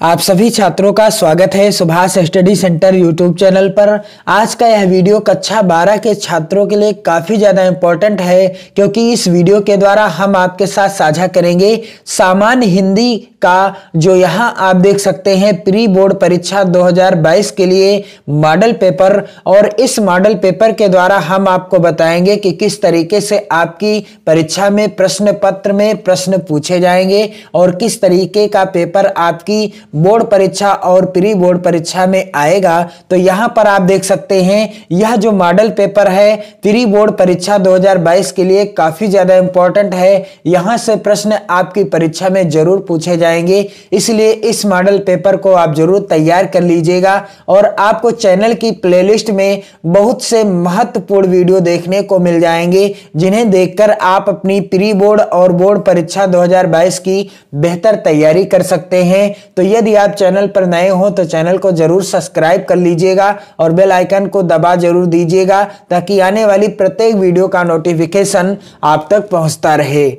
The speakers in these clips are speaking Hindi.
आप सभी छात्रों का स्वागत है Subhash study centre YouTube channel पर। आज का यह वीडियो कक्षा 12 के छात्रों के लिए काफ़ी ज़्यादा इम्पोर्टेंट है, क्योंकि इस वीडियो के द्वारा हम आपके साथ साझा करेंगे सामान्य हिंदी का, जो यहाँ आप देख सकते हैं प्री बोर्ड परीक्षा 2022 के लिए मॉडल पेपर। और इस मॉडल पेपर के द्वारा हम आपको बताएँगे कि किस तरीके से आपकी परीक्षा में प्रश्न पत्र में प्रश्न पूछे जाएँगे और किस तरीके का पेपर आपकी बोर्ड परीक्षा और प्री बोर्ड परीक्षा में आएगा तो यहाँ पर आप देख सकते हैं, यह जो मॉडल पेपर है, प्री बोर्ड परीक्षा 2022 के लिए काफ़ी ज़्यादा इंपॉर्टेंट है। यहाँ से प्रश्न आपकी परीक्षा में ज़रूर पूछे जाएँगे, इसलिए इस मॉडल पेपर को आप ज़रूर तैयार कर लीजिएगा और आपको चैनल की प्लेलिस्ट में बहुत से महत्वपूर्ण वीडियो देखने को मिल जाएँगे, जिन्हें देखकर आप अपनी प्री बोर्ड और बोर्ड परीक्षा 2022 की बेहतर तैयारी कर सकते हैं। तो ये यदि आप चैनल पर नए हो तो चैनल को ज़रूर सब्सक्राइब कर लीजिएगा और बेल आइकन को दबा ज़रूर दीजिएगा ताकि आने वाली प्रत्येक वीडियो का नोटिफिकेशन आप तक पहुँचता रहे।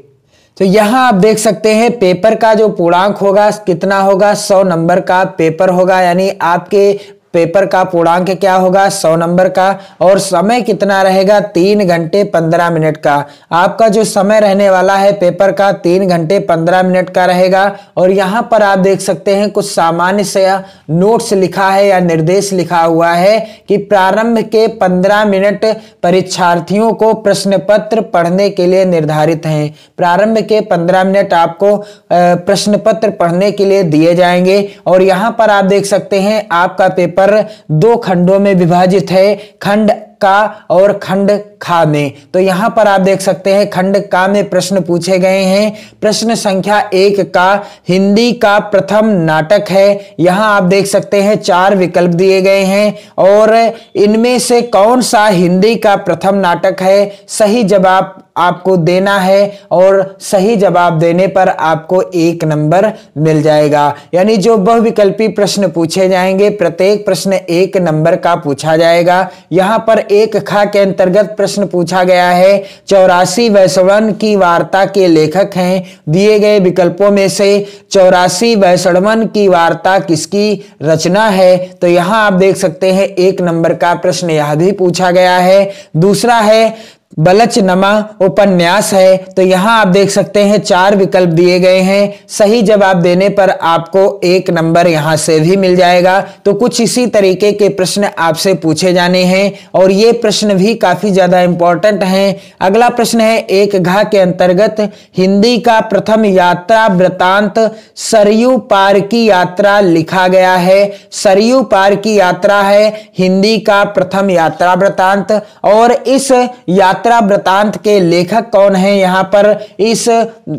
तो यहाँ आप देख सकते हैं पेपर का जो पूर्णांक होगा, कितना होगा, सौ नंबर का पेपर होगा, यानी आपके पेपर का पूर्णांक क्या होगा? सौ नंबर का। और समय कितना रहेगा? तीन घंटे पंद्रह मिनट का। आपका जो समय रहने वाला है पेपर का, तीन घंटे पंद्रह मिनट का रहेगा। और यहाँ पर आप देख सकते हैं, कुछ सामान्य से नोट्स लिखा है या निर्देश लिखा हुआ है कि प्रारंभ के पंद्रह मिनट परीक्षार्थियों को प्रश्न पत्र पढ़ने के लिए निर्धारित हैं। प्रारंभ के पंद्रह मिनट आपको प्रश्न पत्र पढ़ने के लिए दिए जाएँगे। और यहाँ पर आप देख सकते हैं, आपका पेपर पर दो खंडों में विभाजित है खंड का और खंड खा में तो यहाँ पर आप देख सकते हैं, खंड का में प्रश्न पूछे गए हैं। प्रश्न संख्या एक का, हिंदी का प्रथम नाटक है। यहाँ आप देख सकते हैं, चार विकल्प दिए गए हैं। और इनमें से कौन सा हिंदी का प्रथम नाटक है? सही जवाब आपको देना है और सही जवाब देने पर आपको एक नंबर मिल जाएगा। यानी जो बहुविकल्पी प्रश्न पूछे जाएँगे, प्रत्येक प्रश्न एक नंबर का पूछा जाएगा। यहाँ पर एक खा के अंतर्गत प्रश्न पूछा गया है। चौरासी वैष्णवन की वार्ता के लेखक हैं। दिए गए विकल्पों में से चौरासी वैष्णवन की वार्ता किसकी रचना है? तो यहाँ आप देख सकते हैं, एक नंबर का प्रश्न यह भी पूछा गया है। दूसरा है बलचनमा उपन्यास है। तो यहाँ आप देख सकते हैं, चार विकल्प दिए गए हैं। सही जवाब देने पर आपको एक नंबर यहाँ से भी मिल जाएगा। तो कुछ इसी तरीके के प्रश्न आपसे पूछे जाने हैं और ये प्रश्न भी काफ़ी ज़्यादा इंपॉर्टेंट हैं। अगला प्रश्न है, एक घा के अंतर्गत हिंदी का प्रथम यात्रा वृतांत सरयू पार की यात्रा लिखा गया है। सरयू पार की यात्रा है, हिंदी का प्रथम यात्रा वृतांत और इस यात्रा यात्रा वृतांत के लेखक कौन है? यहाँ पर इस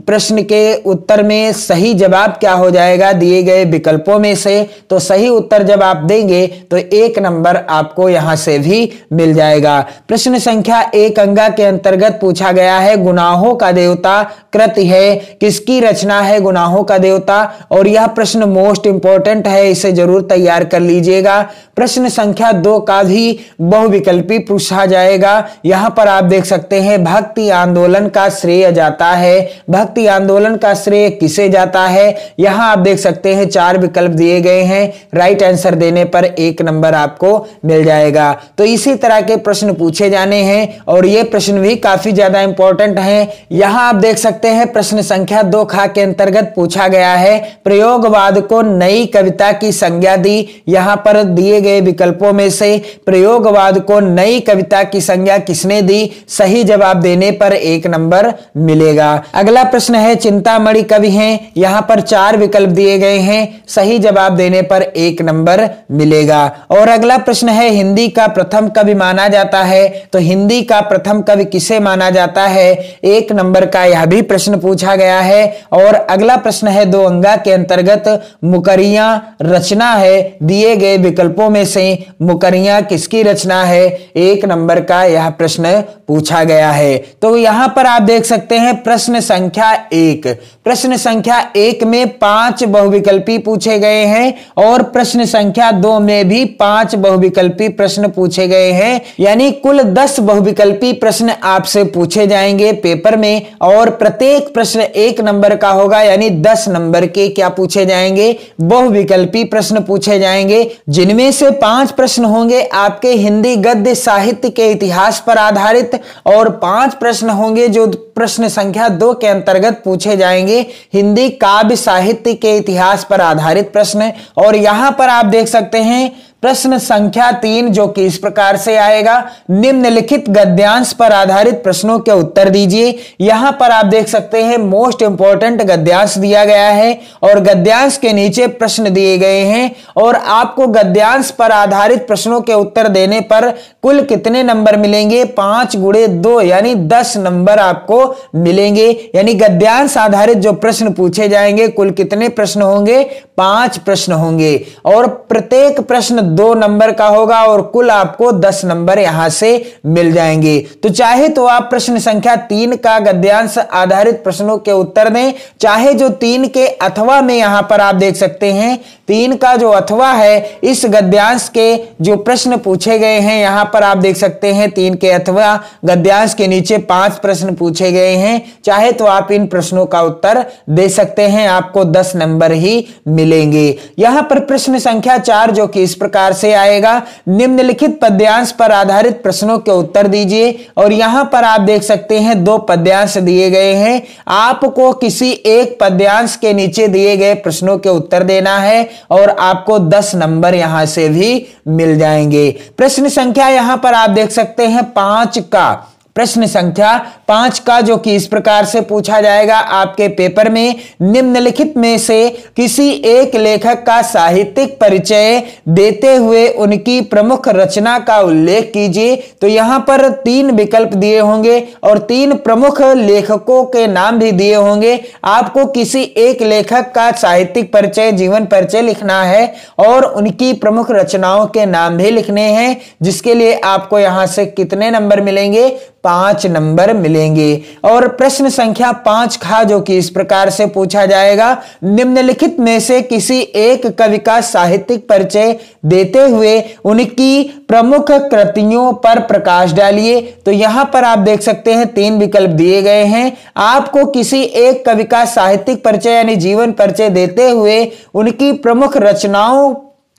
प्रश्न के उत्तर में सही जवाब क्या हो जाएगा दिए गए विकल्पों में से? तो सही उत्तर जब आप देंगे तो एक नंबर आपको यहाँ से भी मिल जाएगा। प्रश्न संख्या एक अंगा के अंतर्गत पूछा गया है, गुनाहों का देवता कृत है, किसकी रचना है गुनाहों का देवता? और यह प्रश्न मोस्ट इंपॉर्टेंट है, इसे ज़रूर तैयार कर लीजिएगा। प्रश्न संख्या दो का भी बहुविकल्पी पूछा जाएगा। यहाँ पर आप देख सकते हैं, भक्ति आंदोलन का श्रेय जाता है। भक्ति आंदोलन का श्रेय किसे जाता है? यहाँ आप देख सकते हैं, चार विकल्प दिए गए हैं। राइट आंसर देने पर एक नंबर आपको मिल जाएगा। तो इसी तरह के प्रश्न पूछे जाने हैं और ये प्रश्न भी काफ़ी ज़्यादा इंपॉर्टेंट है। यहाँ आप देख सकते हैं, प्रश्न संख्या दो खा के अंतर्गत पूछा गया है। प्रयोगवाद को नई कविता की संज्ञा दी। यहाँ पर दिए गए विकल्पों में से प्रयोगवाद को नई कविता की संज्ञा किसने दी? सही जवाब देने पर एक नंबर मिलेगा। अगला प्रश्न है, चिंतामणि कवि हैं, यहाँ पर चार विकल्प दिए गए हैं, सही जवाब देने पर एक नंबर मिलेगा। और अगला प्रश्न है, हिंदी का प्रथम कवि माना जाता है तो हिंदी का प्रथम कवि किसे माना जाता है? एक नंबर का यह भी प्रश्न पूछा गया है। और अगला प्रश्न है, दो अंगा के अंतर्गत मुकरिया रचना है, दिए गए विकल्पों में से मुकरिया किसकी रचना है? एक नंबर का यह प्रश्न पूछा गया है। तो यहाँ पर आप देख सकते हैं प्रश्न संख्या एक। प्रश्न संख्या एक में पाँच बहुविकल्पी पूछे गए हैं और प्रश्न संख्या दो में भी पाँच बहुविकल्पी प्रश्न पूछे गए हैं। यानी कुल दस बहुविकल्पी प्रश्न आपसे पूछे जाएँगे पेपर में और प्रत्येक प्रश्न एक नंबर का होगा। यानी दस नंबर के क्या पूछे जाएँगे? बहुविकल्पी प्रश्न पूछे जाएँगे, जिनमें से पाँच प्रश्न होंगे आपके हिंदी गद्य साहित्य के इतिहास पर आधारित। और पाँच प्रश्न होंगे जो प्रश्न संख्या दो के अंतर्गत पूछे जाएँगे। हिंदी काव्य साहित्य के इतिहास पर आधारित प्रश्न। और यहाँ पर आप देख सकते हैं प्रश्न संख्या तीन जो कि इस प्रकार से आएगा। निम्नलिखित गद्यांश पर आधारित प्रश्नों के उत्तर दीजिए। यहाँ पर आप देख सकते हैं मोस्ट इंपॉर्टेंट गद्यांश दिया गया है और गद्यांश के नीचे प्रश्न दिए गए हैं और आपको गद्यांश पर आधारित प्रश्नों के उत्तर देने पर कुल कितने नंबर मिलेंगे? पाँच गुड़े दो, यानी दस नंबर आपको मिलेंगे। यानी गद्यांश आधारित जो प्रश्न पूछे जाएँगे, कुल कितने प्रश्न होंगे? पाँच प्रश्न होंगे। और प्रत्येक प्रश्न दो नंबर का होगा और कुल आपको दस नंबर यहाँ से मिल जाएँगे। तो चाहे तो आप प्रश्न संख्या तीन का गद्यांश आधारित प्रश्नों के उत्तर दें, चाहे जो तीन के अथवा में यहाँ पर आप देख सकते हैं तीन का जो अथवा है, इस गद्यांश के जो प्रश्न पूछे गए हैं, यहाँ पर आप देख सकते हैं तीन के अथवा गद्यांश के नीचे पाँच प्रश्न पूछे गए हैं। चाहे तो आप इन प्रश्नों का उत्तर दे सकते हैं, आपको दस नंबर ही मिलेंगे। यहाँ पर प्रश्न संख्या चार, जो कि इस प्रकार से आएगा। निम्नलिखित पद्यांश पर आधारित प्रश्नों के उत्तर दीजिए, और यहाँ पर आप देख सकते हैं दो पद्यांश दिए गए हैं। आपको किसी एक पद्यांश के नीचे दिए गए प्रश्नों के उत्तर देना है। और आपको 10 नंबर यहाँ से भी मिल जाएँगे। प्रश्न संख्या यहाँ पर आप देख सकते हैं पाँच का। प्रश्न संख्या पाँच का, जो कि इस प्रकार से पूछा जाएगा आपके पेपर में, निम्नलिखित में से किसी एक लेखक का साहित्यिक परिचय देते हुए उनकी प्रमुख रचना का उल्लेख कीजिए। तो यहाँ पर तीन विकल्प दिए होंगे और तीन प्रमुख लेखकों के नाम भी दिए होंगे। आपको किसी एक लेखक का साहित्यिक परिचय, जीवन परिचय लिखना है और उनकी प्रमुख रचनाओं के नाम भी लिखने हैं, जिसके लिए आपको यहाँ से कितने नंबर मिलेंगे? पाँच नंबर मिलेंगे। और प्रश्न संख्या पाँच खा, जो कि इस प्रकार से पूछा जाएगा, निम्नलिखित में से किसी एक कवि का साहित्यिक परिचय देते हुए उनकी प्रमुख कृतियों पर प्रकाश डालिए। तो यहाँ पर आप देख सकते हैं, तीन विकल्प दिए गए हैं। आपको किसी एक कवि का साहित्यिक परिचय, यानी जीवन परिचय देते हुए उनकी प्रमुख रचनाओं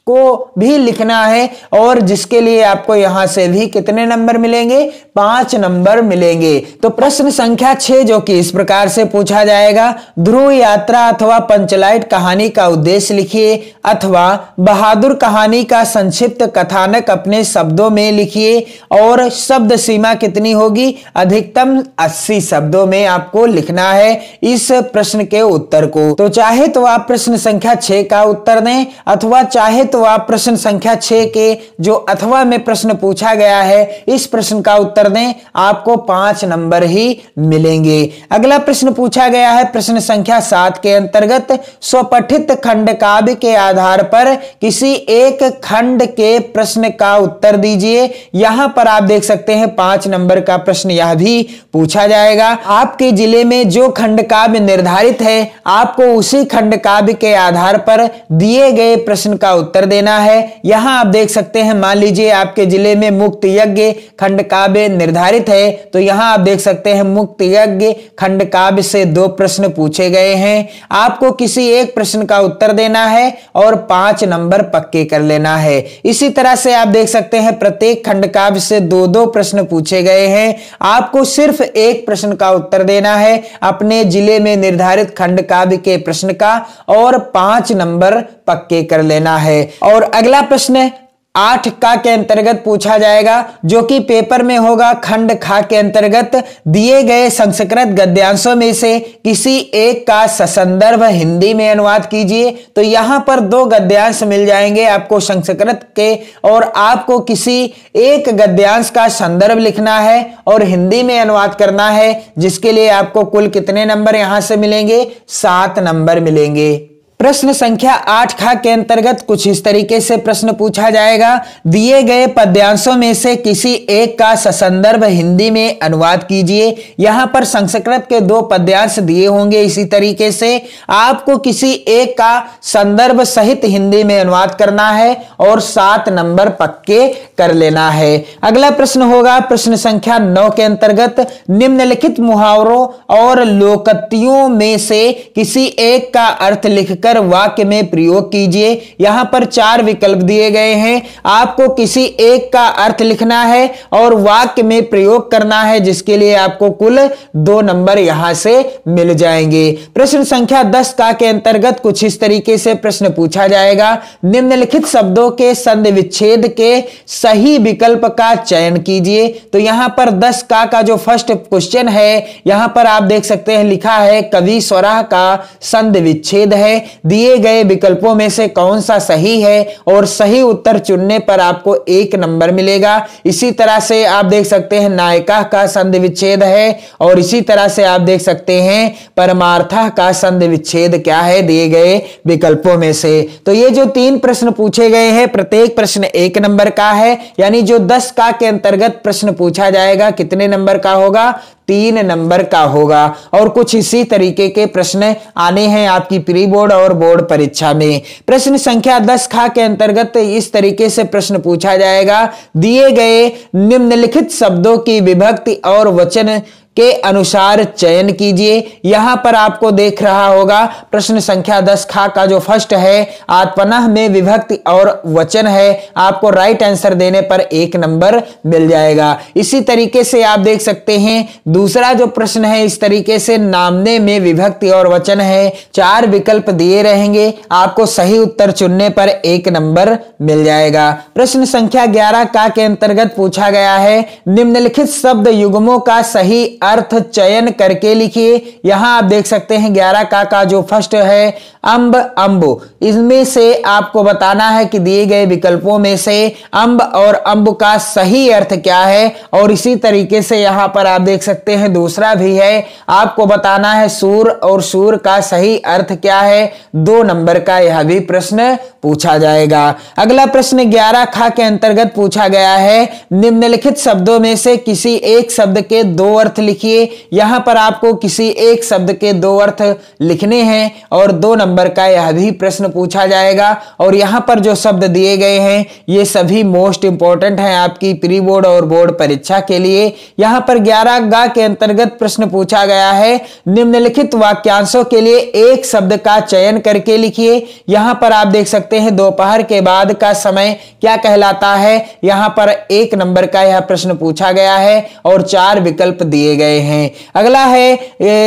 को भी लिखना है और जिसके लिए आपको यहाँ से भी कितने नंबर मिलेंगे? पाँच नंबर मिलेंगे। तो प्रश्न संख्या छह, जो कि इस प्रकार से पूछा जाएगा, ध्रुव यात्रा अथवा पंचलाइट कहानी का उद्देश्य लिखिए, अथवा बहादुर कहानी का संक्षिप्त कथानक अपने शब्दों में लिखिए, और शब्द सीमा कितनी होगी? अधिकतम 80 शब्दों में आपको लिखना है इस प्रश्न के उत्तर को। तो चाहे तो आप प्रश्न संख्या छह का उत्तर दें, अथवा चाहे तो आप प्रश्न संख्या छह के जो अथवा में प्रश्न पूछा गया है, इस प्रश्न का उत्तर दें। आपको पाँच नंबर ही मिलेंगे। अगला प्रश्न पूछा गया है, प्रश्न संख्या सात के अंतर्गत स्वपठित खंड काव्य के आधार पर किसी एक खंड के प्रश्न का उत्तर दीजिए। यहाँ पर आप देख सकते हैं, पाँच नंबर का प्रश्न यह भी पूछा जाएगा। आपके ज़िले में जो खंड काव्य निर्धारित है, आपको उसी खंड काव्य के आधार पर दिए गए प्रश्न का उत्तर उत्तर देना है। यहाँ आप देख सकते हैं, मान लीजिए आपके ज़िले में मुक्त यज्ञ खंड काव्य निर्धारित है तो यहाँ आप देख सकते हैं मुक्त यज्ञ खंड काव्य से दो प्रश्न पूछे गए हैं। आपको किसी एक प्रश्न का उत्तर देना है और पाँच नंबर पक्के कर लेना है। इसी तरह से आप देख सकते हैं, प्रत्येक खंड काव्य से दो दो प्रश्न पूछे गए हैं। आपको सिर्फ़ एक प्रश्न का उत्तर देना है, अपने ज़िले में निर्धारित खंड काव्य के प्रश्न का, और पाँच नंबर पक्के कर लेना है। और अगला प्रश्न आठ का के अंतर्गत पूछा जाएगा, जो कि पेपर में होगा, खंड खा के अंतर्गत, दिए गए संस्कृत गद्यांशों में से किसी एक का ससंदर्भ हिंदी में अनुवाद कीजिए। तो यहाँ पर दो गद्यांश मिल जाएँगे आपको संस्कृत के, और आपको किसी एक गद्यांश का संदर्भ लिखना है और हिंदी में अनुवाद करना है, जिसके लिए आपको कुल कितने नंबर यहाँ से मिलेंगे? सात नंबर मिलेंगे। प्रश्न संख्या आठ खा के अंतर्गत कुछ इस तरीके से प्रश्न पूछा जाएगा। दिए गए पद्यांशों में से किसी एक का संदर्भ हिंदी में अनुवाद कीजिए। यहाँ पर संस्कृत के दो पद्यांश दिए होंगे इसी तरीके से। आपको किसी एक का संदर्भ सहित हिंदी में अनुवाद करना है और सात नंबर पक्के कर लेना है। अगला प्रश्न होगा, प्रश्न संख्या नौ के अंतर्गत निम्नलिखित मुहावरों और लोकतियों में से किसी एक का अर्थ लिखकर वाक्य में प्रयोग कीजिए, यहाँ पर चार विकल्प दिए गए हैं। आपको किसी एक का अर्थ लिखना है और वाक्य में प्रयोग करना है, जिसके लिए आपको कुल दो नंबर यहाँ से मिल जाएँगे। प्रश्न संख्या दस का के अंतर्गत कुछ इस तरीके से प्रश्न पूछा जाएगा। निम्नलिखित शब्दों के संध विच्छेद के सही विकल्प का चयन कीजिए। तो यहाँ पर दस का का जो फ़र्स्ट क्वेश्चन है, यहाँ पर आप देख सकते हैं, लिखा है कवि स्वराह का संध विच्छेद है। दिए गए विकल्पों में से कौन सा सही है और सही उत्तर चुनने पर आपको एक नंबर मिलेगा। इसी तरह से आप देख सकते हैं नायिका का संध विच्छेद है और इसी तरह से आप देख सकते हैं परमार्था का संध विच्छेद क्या है दिए गए विकल्पों में से। तो ये जो तीन प्रश्न पूछे गए हैं, प्रत्येक प्रश्न एक नंबर का है, यानी जो दस का के अंतर्गत प्रश्न पूछा जाएगा, कितने नंबर का होगा? तीन नंबर का होगा। और कुछ इसी तरीके के प्रश्न आने हैं आपकी प्री बोर्ड और बोर्ड परीक्षा में। प्रश्न संख्या दस खा के अंतर्गत इस तरीके से प्रश्न पूछा जाएगा। दिए गए निम्नलिखित शब्दों की विभक्ति और वचन के अनुसार चयन कीजिए। यहाँ पर आपको देख रहा होगा, प्रश्न संख्या दस खा का जो फ़र्स्ट है, आत्मनः में विभक्ति और वचन है। आपको राइट आंसर देने पर एक नंबर मिल जाएगा। इसी तरीके से आप देख सकते हैं, दूसरा जो प्रश्न है, इस तरीके से नामने में विभक्ति और वचन है। चार विकल्प दिए रहेंगे, आपको सही उत्तर चुनने पर एक नंबर मिल जाएगा। प्रश्न संख्या ग्यारह का के अंतर्गत पूछा गया है, निम्नलिखित शब्द युग्मों का सही अर्थ चयन करके लिखिए। यहाँ आप देख सकते हैं ग्यारह का का जो फ़र्स्ट है, अंब, अंबु। इसमें से आपको बताना है कि दिए गए विकल्पों में से अंब और अंब का सही अर्थ क्या है। और इसी तरीके से यहाँ पर आप देख सकते हैं दूसरा भी है। आपको बताना है सूर और सूर का सही अर्थ क्या है। दो नंबर का यह भी प्रश्न पूछा जाएगा। अगला प्रश्न ग्यारह खा के अंतर्गत पूछा गया है। निम्नलिखित शब्दों में से किसी एक शब्द के दो अर्थ लिखिए। यहाँ पर आपको किसी एक शब्द के दो अर्थ लिखने हैं और दो नंबर का यह भी प्रश्न पूछा जाएगा। और यहाँ पर जो शब्द दिए गए हैं, ये सभी मोस्ट इंपॉर्टेंट हैं आपकी प्री बोर्ड और बोर्ड परीक्षा के लिए। यहाँ पर ग्यारह गा के अंतर्गत प्रश्न पूछा गया है। निम्नलिखित वाक्यांशों के लिए एक शब्द का चयन करके लिखिए। यहाँ पर आप देख सकते हैं, दोपहर के बाद का समय क्या कहलाता है? यहाँ पर एक नंबर का यह प्रश्न पूछा गया है और चार विकल्प दिए गए हैं। अगला है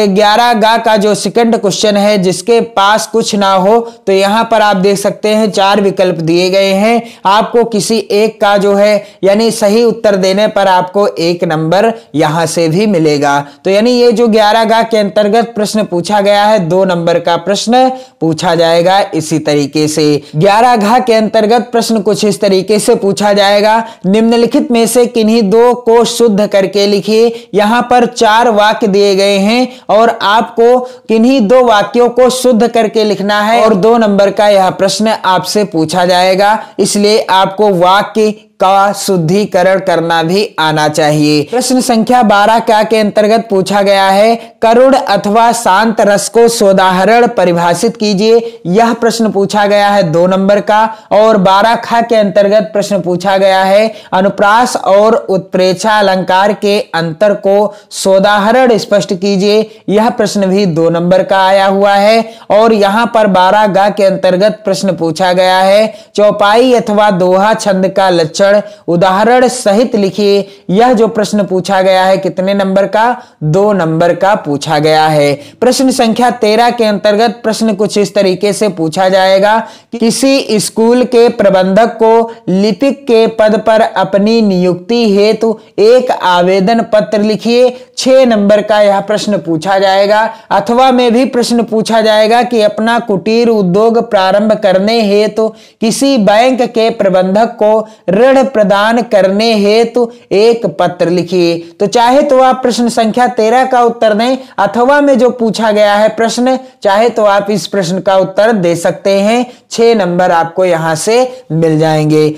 ग्यारह गा का जो सेकंड क्वेश्चन है, जिसके पास कुछ ना हो तो यहाँ पर आप देख सकते हैं, चार विकल्प दिए गए हैं। आपको किसी एक का जो है, यानी सही उत्तर देने पर आपको एक नंबर यहाँ से भी मिलेगा। तो यानी ये जो ग्यारह गा के अंतर्गत प्रश्न पूछा गया है, दो नंबर का प्रश्न पूछा जाएगा इसी तरीके से। ग्यारह घा के अंतर्गत प्रश्न कुछ इस तरीके से पूछा जाएगा। निम्नलिखित में से किन्हीं दो को शुद्ध करके लिखिए। यहाँ पर पर चार वाक्य दिए गए हैं और आपको किन्हीं दो वाक्यों को शुद्ध करके लिखना है। और दो नंबर का यह प्रश्न आपसे पूछा जाएगा, इसलिए आपको वाक्य का शुद्धिकरण करना भी आना चाहिए। प्रश्न संख्या बारह का के अंतर्गत पूछा गया है, करुण अथवा शांत रस को सोदाहरण परिभाषित कीजिए। यह प्रश्न पूछा गया है दो नंबर का और बारह खा के अंतर्गत प्रश्न पूछा गया है, अनुप्रास और उत्प्रेक्षा अलंकार के अंतर को सोदाहरण स्पष्ट कीजिए। यह प्रश्न भी दो नंबर का आया हुआ है और यहाँ पर बारह गा के अंतर्गत प्रश्न पूछा गया है, चौपाई अथवा दोहा छंद का लक्षण लक्षण उदाहरण सहित लिखिए। यह जो प्रश्न पूछा गया है, कितने नंबर का? दो नंबर का पूछा गया है। प्रश्न संख्या तेरह के अंतर्गत प्रश्न कुछ इस तरीके से पूछा जाएगा कि किसी स्कूल के प्रबंधक को लिपिक के पद पर अपनी नियुक्ति हेतु एक आवेदन पत्र लिखिए। छह नंबर का यह प्रश्न पूछा जाएगा। अथवा में भी प्रश्न पूछा जाएगा कि अपना कुटीर उद्योग प्रारंभ करने हेतु किसी बैंक के प्रबंधक को ऋण विवरण प्रदान करने हेतु एक पत्र लिखिए तो चाहे तो आप प्रश्न संख्या तेरह का उत्तर दें, अथवा में जो पूछा गया है प्रश्न, चाहे तो आप इस प्रश्न का उत्तर दे सकते हैं। छह नंबर आपको यहाँ से मिल जाएँगे।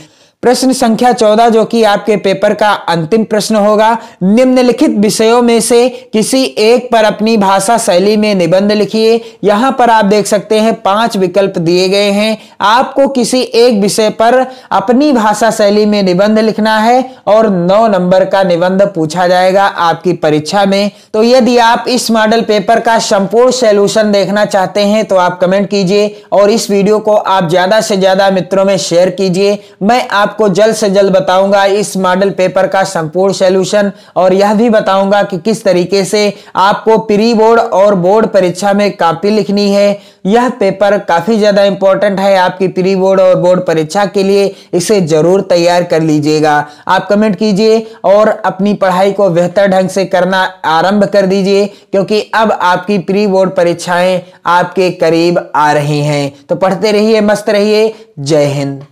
प्रश्न संख्या चौदह जो कि आपके पेपर का अंतिम प्रश्न होगा। निम्नलिखित विषयों में से किसी एक पर अपनी भाषा शैली में निबंध लिखिए। यहाँ पर आप देख सकते हैं, पाँच विकल्प दिए गए हैं। आपको किसी एक विषय पर अपनी भाषा शैली में निबंध लिखना है और नौ नंबर का निबंध पूछा जाएगा आपकी परीक्षा में। तो यदि आप इस मॉडल पेपर का संपूर्ण सोल्यूशन देखना चाहते हैं तो आप कमेंट कीजिए और इस वीडियो को आप ज़्यादा से ज़्यादा मित्रों में शेयर कीजिए। मैं आप आपको जल्द से जल्द बताऊँगा इस मॉडल पेपर का संपूर्ण सोल्यूशन और यह भी बताऊँगा कि किस तरीके से आपको प्री बोर्ड और बोर्ड परीक्षा में कॉपी लिखनी है। यह पेपर काफ़ी ज़्यादा इंपॉर्टेंट है आपकी प्री बोर्ड और बोर्ड परीक्षा के लिए। इसे ज़रूर तैयार कर लीजिएगा। आप कमेंट कीजिए और अपनी पढ़ाई को बेहतर ढंग से करना आरंभ कर दीजिए, क्योंकि अब आपकी प्री बोर्ड परीक्षाएँ आपके करीब आ रही हैं। तो पढ़ते रहिए, मस्त रहिए। जय हिंद।